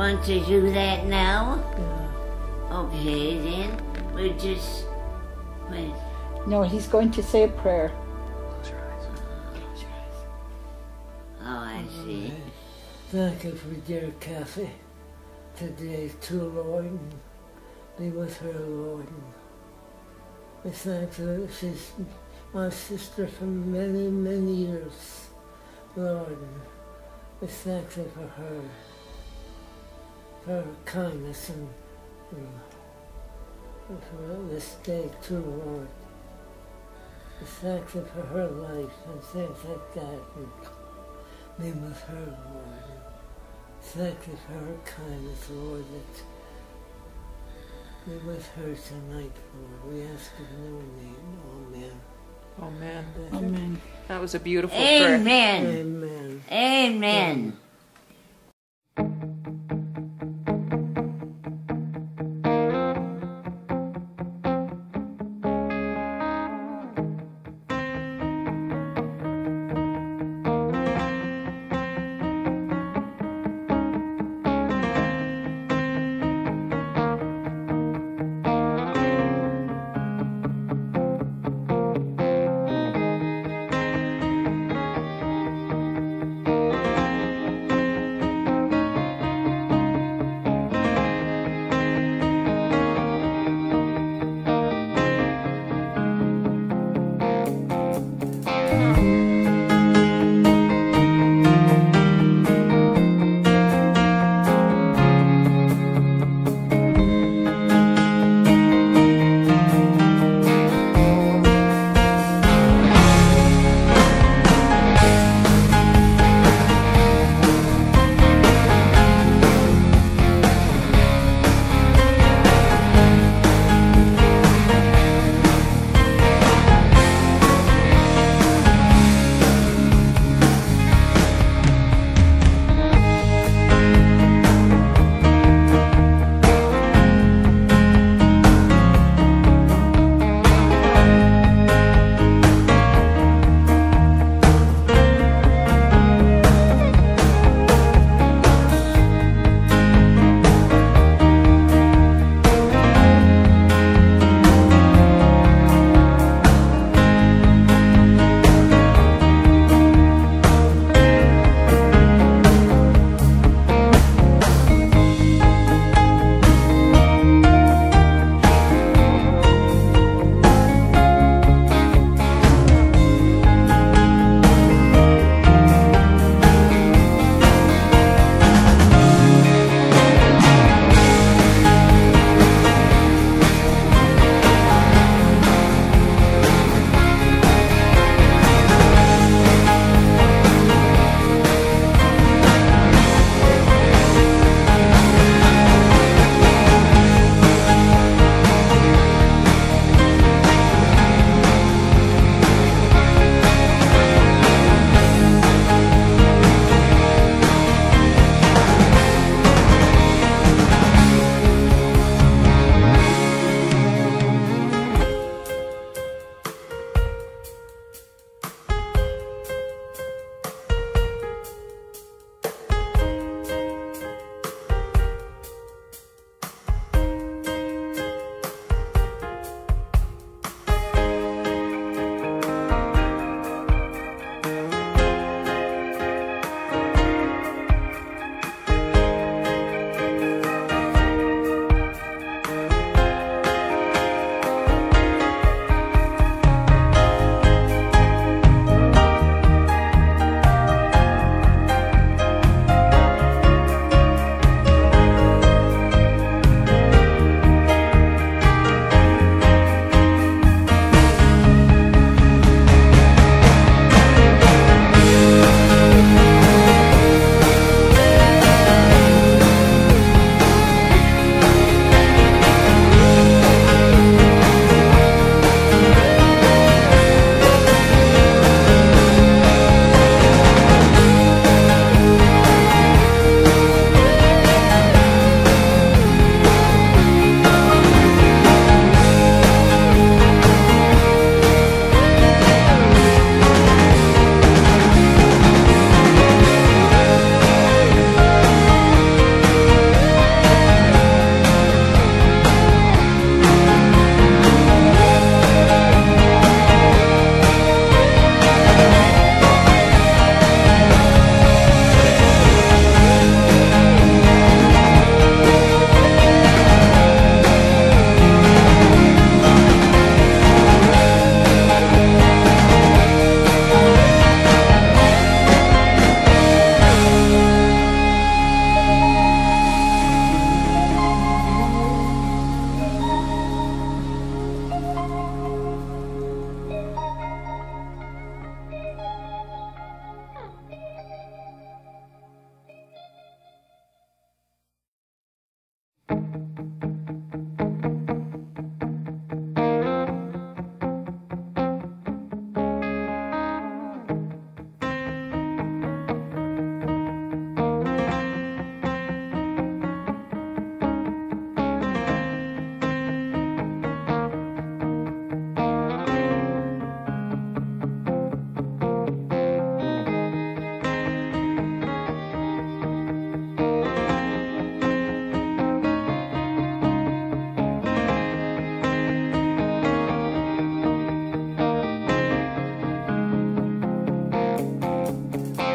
want to do that now? Yeah. Okay, then we just wait. No, he's going to say a prayer. Close your eyes. Oh, I see. Thank you for dear Kathie today too, Lord. and Be with her, Lord. We thank you that she's my sister for many, many years, Lord. We thank you for her, for her kindness and, and, and for this day too, Lord. We thank you for her life and things like that. And be with her, Lord. Thank you for her kindness, Lord, that be with her tonight, Lord. We ask in your name. Amen. Amen. Amen. That was a beautiful Amen. prayer. Amen. Amen. Amen.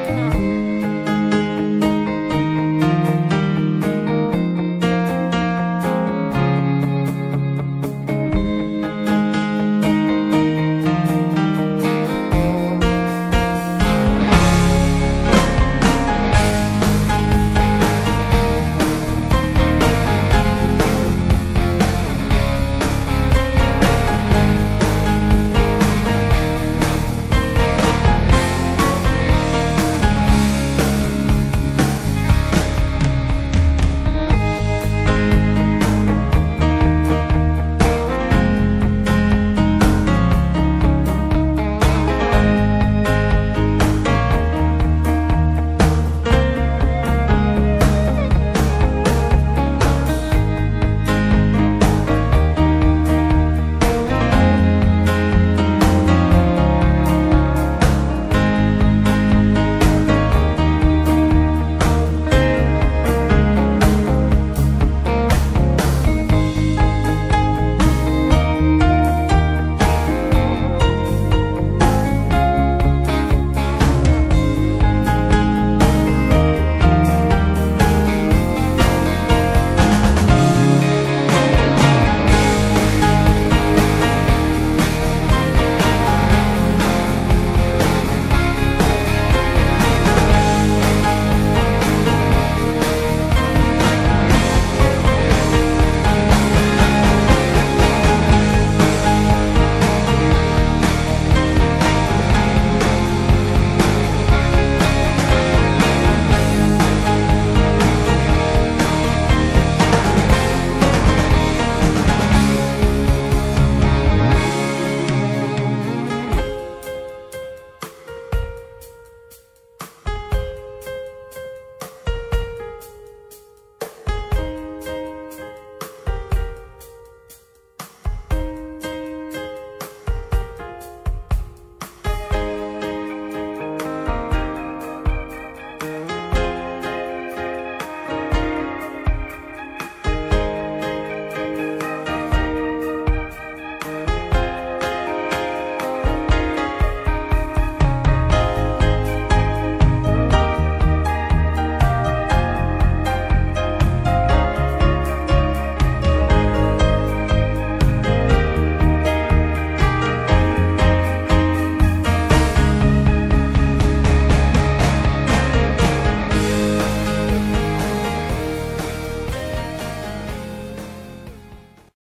Amen.